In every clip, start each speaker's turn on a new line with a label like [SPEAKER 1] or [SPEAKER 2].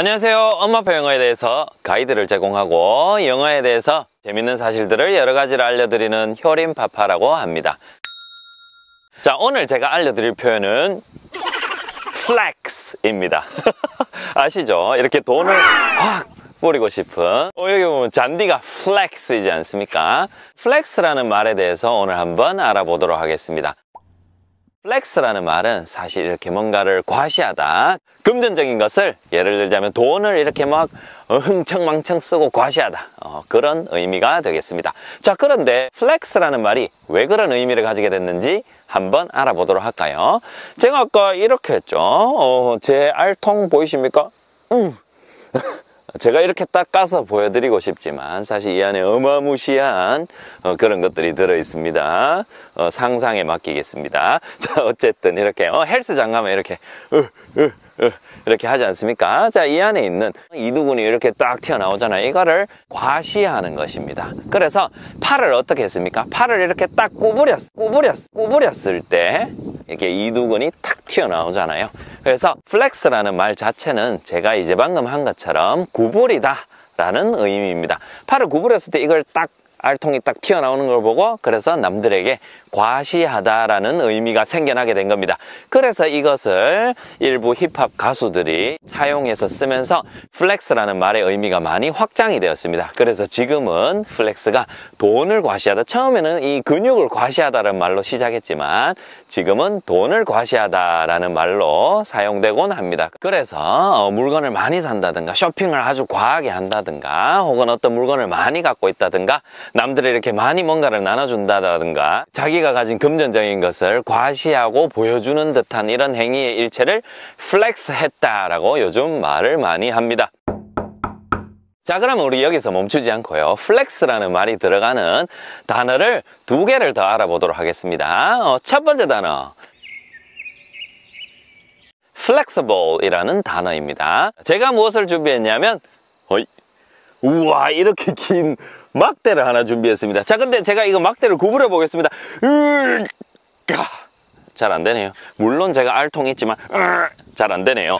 [SPEAKER 1] 안녕하세요. 엄마표 영어에 대해서 가이드를 제공하고 영어에 대해서 재밌는 사실들을 여러 가지를 알려드리는 효림파파라고 합니다. 자, 오늘 제가 알려드릴 표현은 flex입니다. 아시죠? 이렇게 돈을 확 뿌리고 싶은 어, 여기 보면 잔디가 flex이지 않습니까? flex라는 말에 대해서 오늘 한번 알아보도록 하겠습니다. 플렉스라는 말은 사실 이렇게 뭔가를 과시하다 금전적인 것을 예를 들자면 돈을 이렇게 막 흥청망청 쓰고 과시하다 어, 그런 의미가 되겠습니다 자 그런데 플렉스라는 말이 왜 그런 의미를 가지게 됐는지 한번 알아보도록 할까요 제가 아까 이렇게 했죠 어, 제 알통 보이십니까? 음. 제가 이렇게 딱 까서 보여드리고 싶지만 사실 이 안에 어마무시한 어, 그런 것들이 들어 있습니다 어, 상상에 맡기겠습니다 자 어쨌든 이렇게 어, 헬스장 가면 이렇게 이렇게 하지 않습니까? 자, 이 안에 있는 이두근이 이렇게 딱 튀어나오잖아요. 이거를 과시하는 것입니다. 그래서 팔을 어떻게 했습니까? 팔을 이렇게 딱 구부렸, 구부렸, 구부렸을 때 이렇게 이두근이 탁 튀어나오잖아요. 그래서 플렉스라는 말 자체는 제가 이제 방금 한 것처럼 구부리다 라는 의미입니다. 팔을 구부렸을 때 이걸 딱 알통이 딱 튀어나오는 걸 보고 그래서 남들에게 과시하다라는 의미가 생겨나게 된 겁니다. 그래서 이것을 일부 힙합 가수들이 차용해서 쓰면서 flex라는 말의 의미가 많이 확장이 되었습니다. 그래서 지금은 flex가 돈을 과시하다 처음에는 이 근육을 과시하다는 말로 시작했지만 지금은 돈을 과시하다라는 말로 사용되곤 합니다. 그래서 어, 물건을 많이 산다든가 쇼핑을 아주 과하게 한다든가 혹은 어떤 물건을 많이 갖고 있다든가 남들이 이렇게 많이 뭔가를 나눠준다든가 자기 가 가진 금전적인 것을 과시하고 보여주는 듯한 이런 행위의 일체를 flex 했다라고 요즘 말을 많이 합니다. 자 그러면 우리 여기서 멈추지 않고요. flex라는 말이 들어가는 단어를 두 개를 더 알아보도록 하겠습니다. 어, 첫 번째 단어. flexible 이라는 단어입니다. 제가 무엇을 준비했냐면 어이, 우와 이렇게 긴 막대를 하나 준비했습니다. 자 근데 제가 이거 막대를 구부려 보겠습니다. 잘 안되네요 물론 제가 알통 있지만 잘 안되네요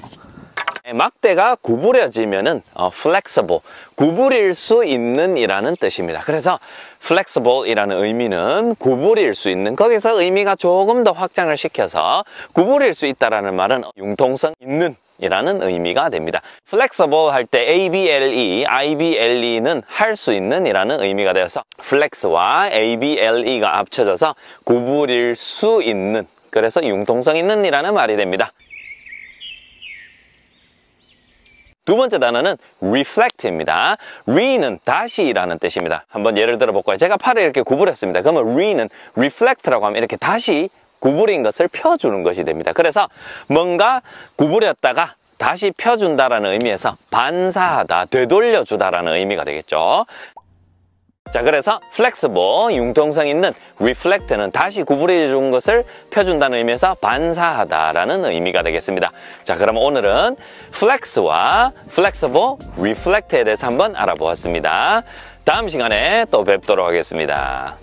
[SPEAKER 1] 막대가 구부려지면은 어, flexible, 구부릴 수 있는 이라는 뜻입니다. 그래서 flexible 이라는 의미는 구부릴 수 있는 거기서 의미가 조금 더 확장을 시켜서 구부릴 수 있다라는 말은 융통성 있는 이라는 의미가 됩니다. flexible 할 때 ABLE, IBLE는 할 수 있는 이라는 의미가 되어서 flex와 ABLE가 합쳐져서 구부릴 수 있는 그래서 융통성 있는 이라는 말이 됩니다. 두 번째 단어는 reflect입니다. re는 다시라는 뜻입니다. 한번 예를 들어 볼까요? 제가 팔을 이렇게 구부렸습니다. 그러면 re는 reflect라고 하면 이렇게 다시 구부린 것을 펴주는 것이 됩니다. 그래서 뭔가 구부렸다가 다시 펴준다라는 의미에서 반사하다, 되돌려주다라는 의미가 되겠죠. 자 그래서 flexible, 융통성 있는 reflect는 다시 구부려 준 것을 펴준다는 의미에서 반사하다라는 의미가 되겠습니다. 자 그럼 오늘은 flex와 flexible, reflect에 대해서 한번 알아보았습니다. 다음 시간에 또 뵙도록 하겠습니다.